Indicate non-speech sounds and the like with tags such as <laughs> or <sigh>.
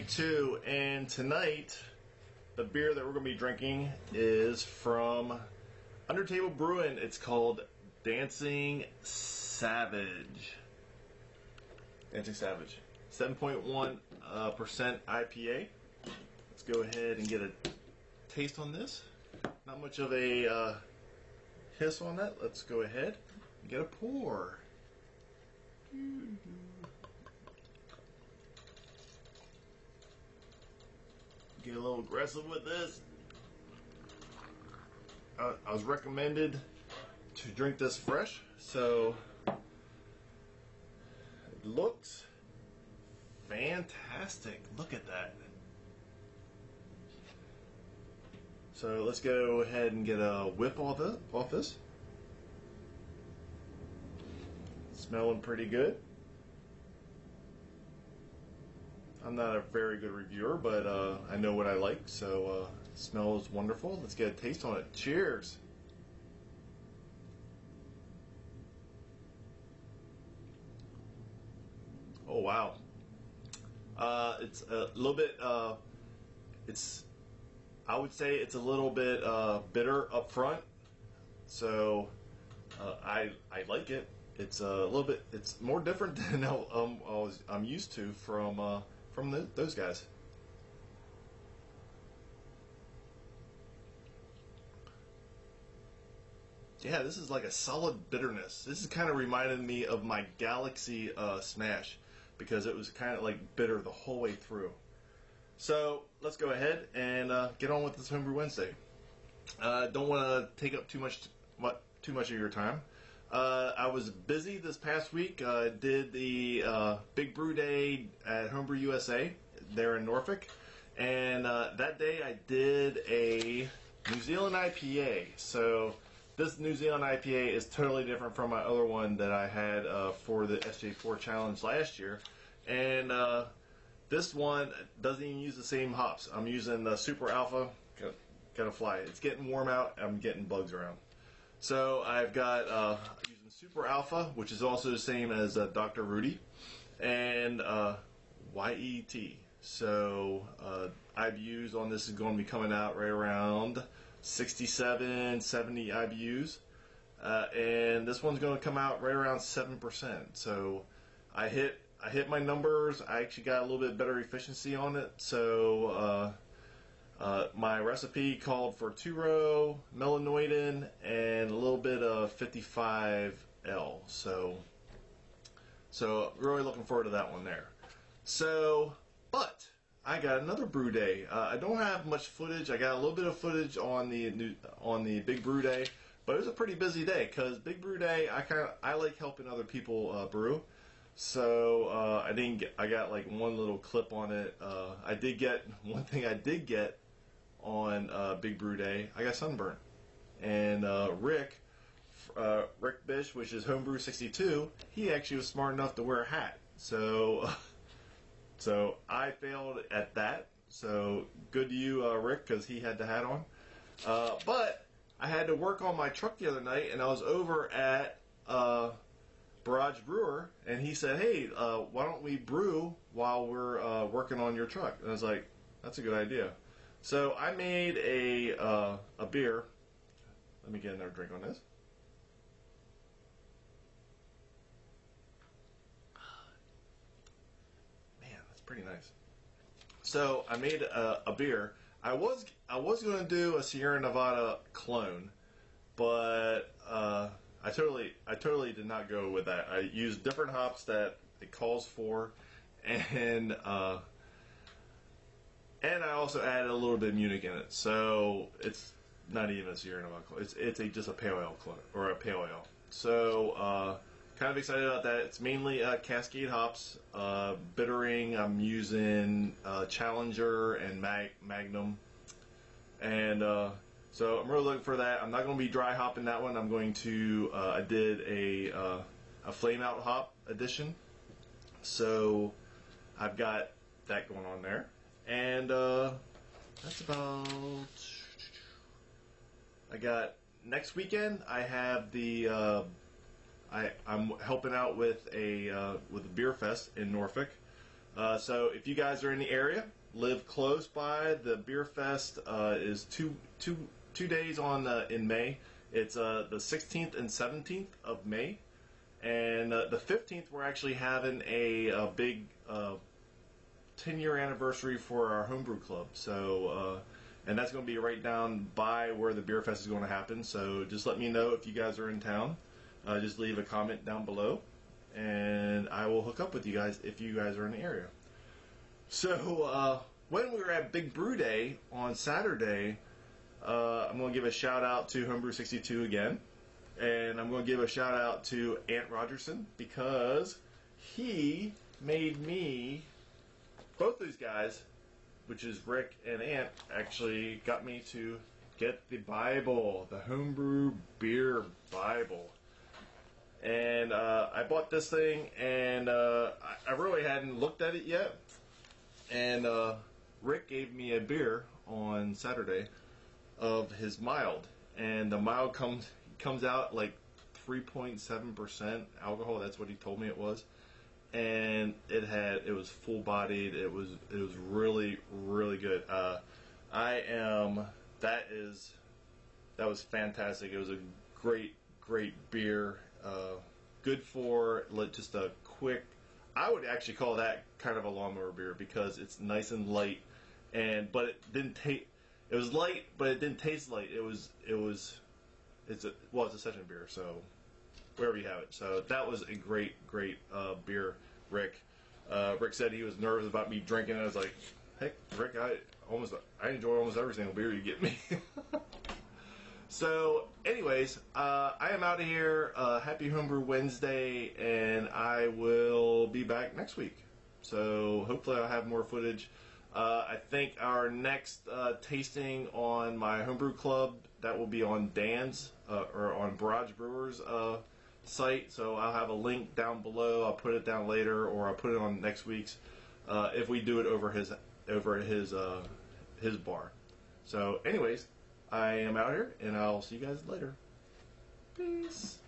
2022, and tonight the beer that we're going to be drinking is from Undertable Brewing. It's called Dancing Savage. Dancing Savage, 7.1 uh, percent IPA. Let's go ahead and get a taste on this. Not much of a uh, hiss on that. Let's go ahead and get a pour. Get a little aggressive with this. Uh, I was recommended to drink this fresh, so it looks fantastic. Look at that. So let's go ahead and get a whip off this. Off this. Smelling pretty good. I'm not a very good reviewer, but uh, I know what I like, so uh, smells wonderful. Let's get a taste on it. Cheers. Oh wow. Uh, it's a little bit. Uh, it's. I would say it's a little bit uh, bitter up front, so uh, I I like it. It's a little bit. It's more different <laughs> than I, um, I was I'm used to from from the, those guys. Yeah, this is like a solid bitterness. This is kind of reminded me of my Galaxy uh, Smash because it was kind of like bitter the whole way through. So let's go ahead and uh, get on with this Homebrew Wednesday. Uh, don't want to take up too much too much of your time. Uh, I was busy this past week. Uh, did the uh, Big Brew Day at Homebrew USA there in Norfolk, and uh, that day I did a New Zealand IPA. So this New Zealand IPA is totally different from my other one that I had uh, for the SJ4 Challenge last year, and uh, this one doesn't even use the same hops. I'm using the Super Alpha. Gotta, gotta fly. It's getting warm out. I'm getting bugs around. So I've got uh, using Super Alpha, which is also the same as uh, Dr. Rudi, and uh, YET. So uh, IBUs on this is going to be coming out right around 67, 70 IBUs. Uh, and this one's going to come out right around 7%. So I hit I hit my numbers. I actually got a little bit better efficiency on it. So uh, recipe called for two row melanoidin and a little bit of 55L. So, so really looking forward to that one there. So, but I got another brew day. Uh, I don't have much footage. I got a little bit of footage on the new, on the big brew day, but it was a pretty busy day because big brew day. I kind of I like helping other people uh, brew. So uh, I didn't get. I got like one little clip on it. Uh, I did get <laughs> one thing. I did get on uh, Big Brew Day, I got sunburned. And uh, Rick, uh, Rick Bish, which is Homebrew 62, he actually was smart enough to wear a hat. So, <laughs> so I failed at that. So good to you, uh, Rick, because he had the hat on. Uh, but I had to work on my truck the other night, and I was over at uh, Barrage Brewer, and he said, "Hey, why don't we brew while we're working on your truck?" And I was like, "That's a good idea." So I made a uh, a beer. Let me get another drink on this. Man, that's pretty nice. So I made a, a beer. I was I was going to do a Sierra Nevada clone, but uh, I totally I totally did not go with that. I used different hops that it calls for, and uh, and I also added a little bit of Munich in it, so it's not even a Sierra Nevada clone. It's it's a just a pale ale clone or a pale ale. So uh, kind of excited about that. It's mainly uh, Cascade hops, uh, bittering. I'm using uh, Challenger and Mag- Magnum, and uh, so I'm really looking for that. I'm not going to be dry hopping that one. I'm going to uh, I did a a flame out hop edition, so I've got that going on there. And uh, that's about. I got next weekend. I have the. Uh, I I'm helping out with a uh, with a beer fest in Norfolk. Uh, so if you guys are in the area, live close by, the beer fest uh, is two two two days on uh, in May. It's the 16th and 17th of May, and the 15th we're actually having a, a big 10 year anniversary for our homebrew club. So, uh, and that's going to be right down by where the beer fest is going to happen. So just let me know if you guys are in town. Uh, just leave a comment down below, and I will hook up with you guys if you guys are in the area. So uh, when we were at Big Brew Day on Saturday, uh, I'm going to give a shout out to Homebrew 62 again, and I'm going to give a shout out to Ant Rogerson because he made me both these guys, which is Rick and Ant, actually got me to get the Bible, the Homebrew Beer Bible. And uh, I bought this thing, and uh, I, really hadn't looked at it yet. And uh, Rick gave me a beer on Saturday of his mild, and the mild comes comes out like 3.7% alcohol. That's what he told me it was and it had it was full bodied. It was it was really really good. Uh, I am that is that was fantastic. It was a great great beer. Uh, good for like, just a quick. I would actually call that kind of a lawnmower beer because it's nice and light, and but it didn't taste. It was light, but it didn't taste light. It was it was it's a well it's a session beer, so wherever you have it. So that was a great, great uh, beer, Rick. Uh, Rick said he was nervous about me drinking. I was like, heck, Rick, I almost I enjoy almost every single beer you get me. <laughs> so, anyways, uh, I am out of here. Uh, happy Homebrew Wednesday, and I will be back next week. So hopefully I'll have more footage. Uh, I think our next uh, tasting on my homebrew club that will be on Dan's uh, or on Barrage Brewers uh, site. So I'll have a link down below. I'll put it down later, or I'll put it on next week's uh, if we do it over his over his uh, his bar. So, anyways, I am out here, and I'll see you guys later. Peace.